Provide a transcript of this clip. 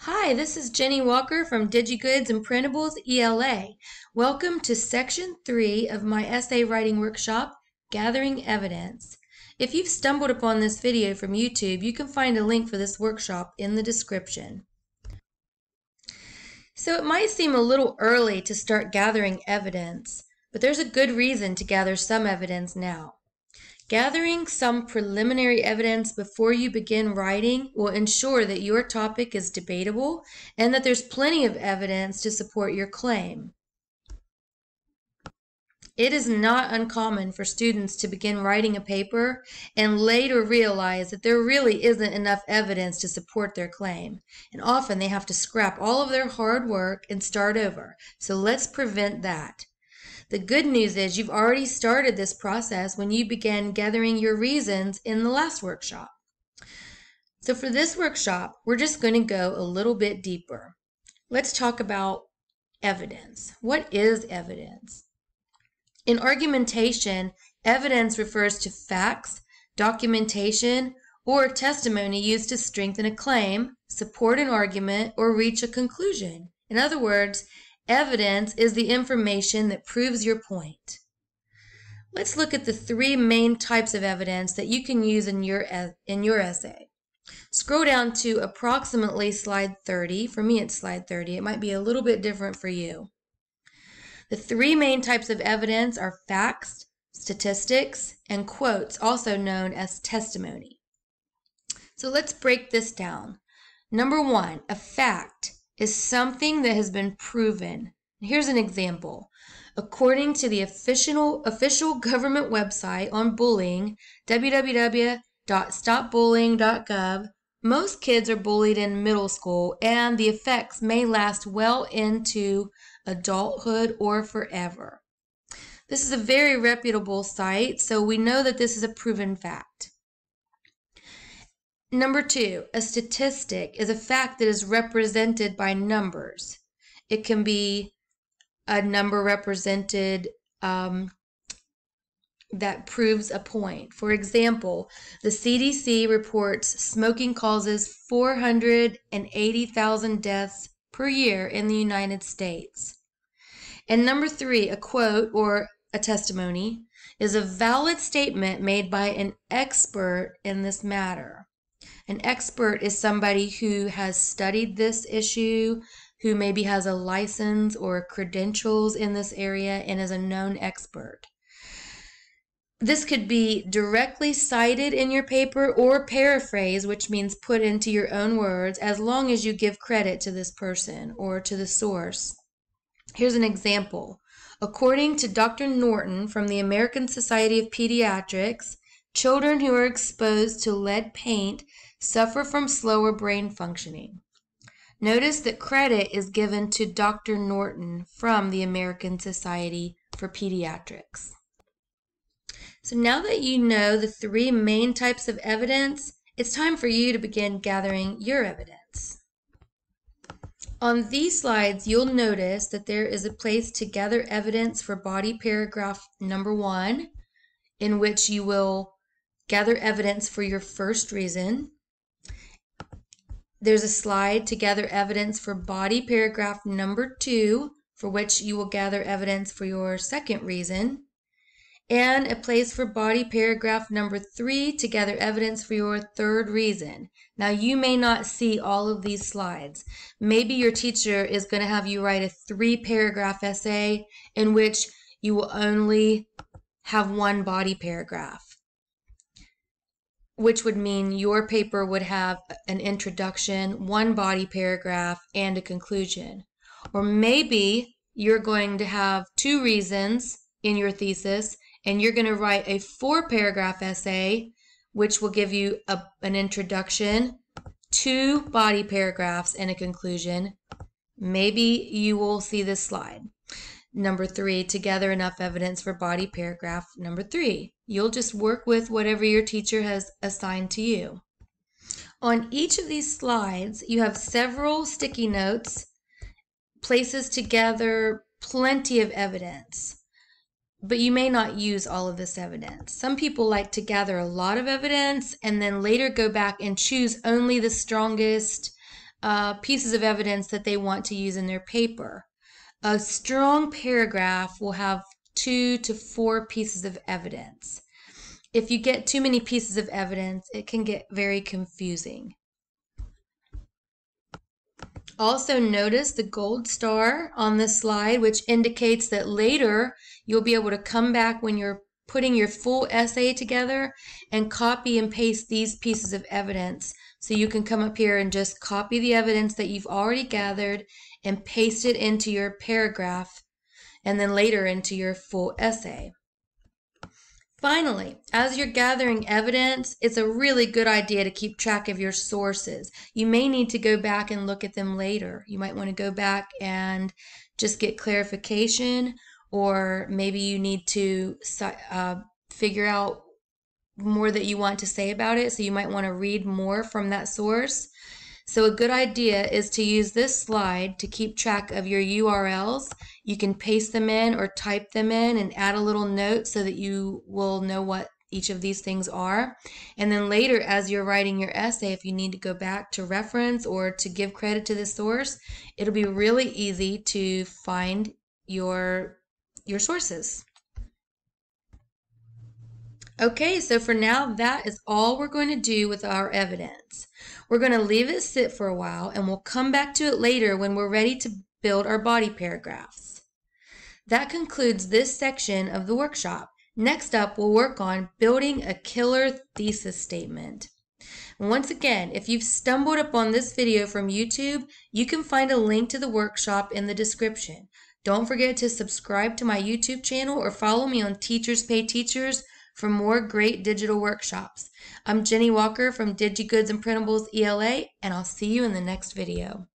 Hi, this is Jenny Walker from DigiGoods and Printables ELA. Welcome to section three of my essay writing workshop, Gathering Evidence. If you've stumbled upon this video from YouTube, you can find a link for this workshop in the description. So it might seem a little early to start gathering evidence, but there's a good reason to gather some evidence now. Gathering some preliminary evidence before you begin writing will ensure that your topic is debatable and that there's plenty of evidence to support your claim. It is not uncommon for students to begin writing a paper and later realize that there really isn't enough evidence to support their claim. And often they have to scrap all of their hard work and start over. So let's prevent that. The good news is you've already started this process when you began gathering your reasons in the last workshop. So for this workshop, we're just going to go a little bit deeper. Let's talk about evidence. What is evidence? In argumentation, evidence refers to facts, documentation, or testimony used to strengthen a claim, support an argument, or reach a conclusion. In other words, Evidence is the information that proves your point. Let's look at the three main types of evidence that you can use in your, in your essay. Scroll down to approximately slide 30. For me, it's slide 30. It might be a little bit different for you. The three main types of evidence are facts, statistics, and quotes, also known as testimony. So let's break this down. Number one, a fact is something that has been proven. Here's an example. According to the official, official government website on bullying, www.stopbullying.gov, most kids are bullied in middle school and the effects may last well into adulthood or forever. This is a very reputable site, so we know that this is a proven fact. Number two, a statistic is a fact that is represented by numbers. It can be a number represented um, that proves a point. For example, the CDC reports smoking causes 480,000 deaths per year in the United States. And number three, a quote or a testimony is a valid statement made by an expert in this matter. An expert is somebody who has studied this issue, who maybe has a license or credentials in this area and is a known expert. This could be directly cited in your paper or paraphrase, which means put into your own words, as long as you give credit to this person or to the source. Here's an example. According to Dr. Norton from the American Society of Pediatrics, children who are exposed to lead paint suffer from slower brain functioning. Notice that credit is given to Dr. Norton from the American Society for Pediatrics. So now that you know the three main types of evidence, it's time for you to begin gathering your evidence. On these slides, you'll notice that there is a place to gather evidence for body paragraph number one, in which you will gather evidence for your first reason. There's a slide to gather evidence for body paragraph number two, for which you will gather evidence for your second reason, and a place for body paragraph number three to gather evidence for your third reason. Now, you may not see all of these slides. Maybe your teacher is going to have you write a three paragraph essay in which you will only have one body paragraph which would mean your paper would have an introduction, one body paragraph, and a conclusion. Or maybe you're going to have two reasons in your thesis, and you're going to write a four paragraph essay, which will give you a, an introduction, two body paragraphs, and a conclusion. Maybe you will see this slide. Number three, to gather enough evidence for body paragraph number three. You'll just work with whatever your teacher has assigned to you. On each of these slides, you have several sticky notes, places to gather plenty of evidence. But you may not use all of this evidence. Some people like to gather a lot of evidence and then later go back and choose only the strongest uh, pieces of evidence that they want to use in their paper. A strong paragraph will have two to four pieces of evidence. If you get too many pieces of evidence, it can get very confusing. Also notice the gold star on this slide, which indicates that later you'll be able to come back when you're putting your full essay together and copy and paste these pieces of evidence. So you can come up here and just copy the evidence that you've already gathered and paste it into your paragraph and then later into your full essay. Finally, as you're gathering evidence, it's a really good idea to keep track of your sources. You may need to go back and look at them later. You might want to go back and just get clarification, or maybe you need to uh, figure out more that you want to say about it. So you might want to read more from that source. So a good idea is to use this slide to keep track of your URLs. You can paste them in or type them in and add a little note so that you will know what each of these things are. And then later, as you're writing your essay, if you need to go back to reference or to give credit to the source, it'll be really easy to find your, your sources. Okay, so for now, that is all we're going to do with our evidence. We're going to leave it sit for a while and we'll come back to it later when we're ready to build our body paragraphs. That concludes this section of the workshop. Next up, we'll work on building a killer thesis statement. Once again, if you've stumbled upon this video from YouTube, you can find a link to the workshop in the description. Don't forget to subscribe to my YouTube channel or follow me on Teachers Pay Teachers for more great digital workshops. I'm Jenny Walker from DigiGoods and Printables ELA, and I'll see you in the next video.